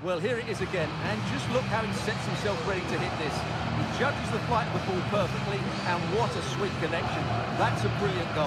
Well, here it is again, and just look how he sets himself ready to hit this. He judges the flight of the ball perfectly, and what a sweet connection. That's a brilliant goal.